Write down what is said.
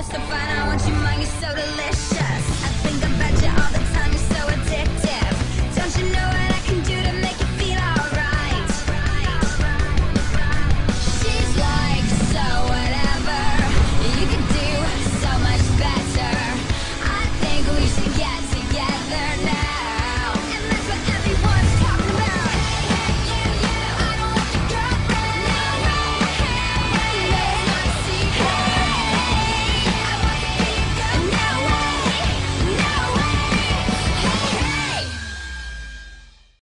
justify